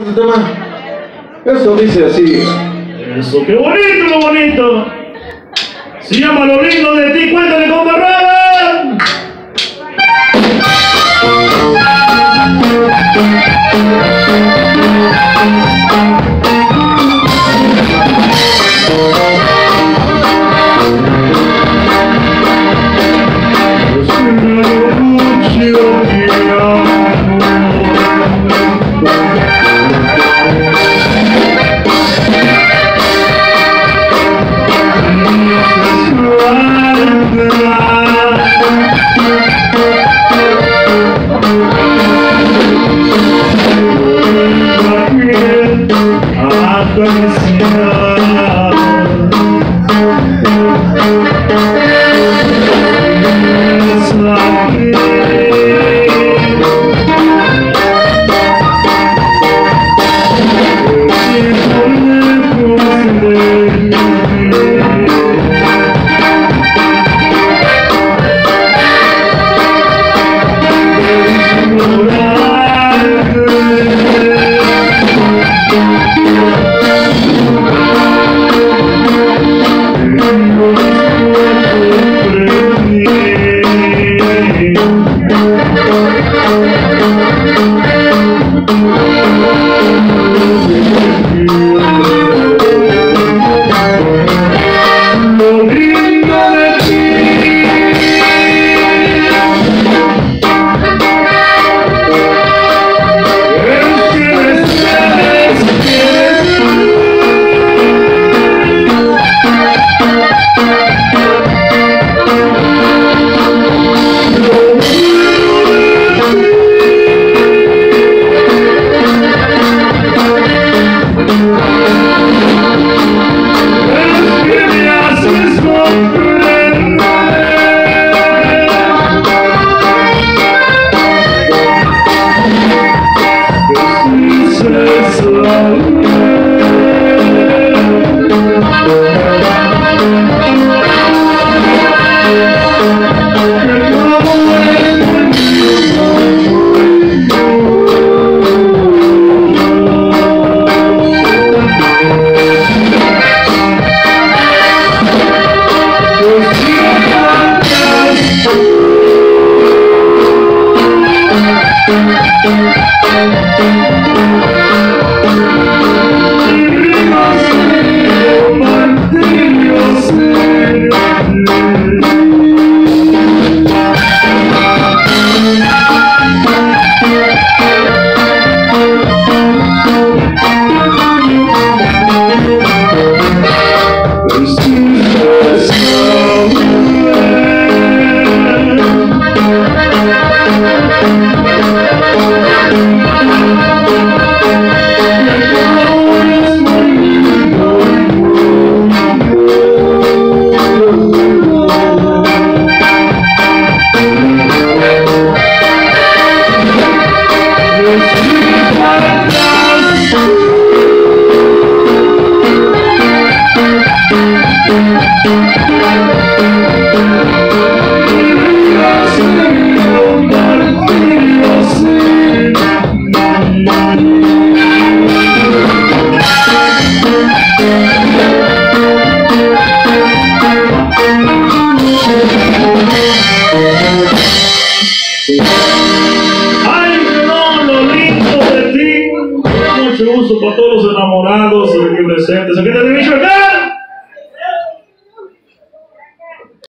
Tema, Eso dice así. Eso, qué bonito, qué bonito. Se llama Lo lindo de ti, cuéntale Thank you. Thank you. Gusto para todos los enamorados aquí presentes. Aquí está Michoacán.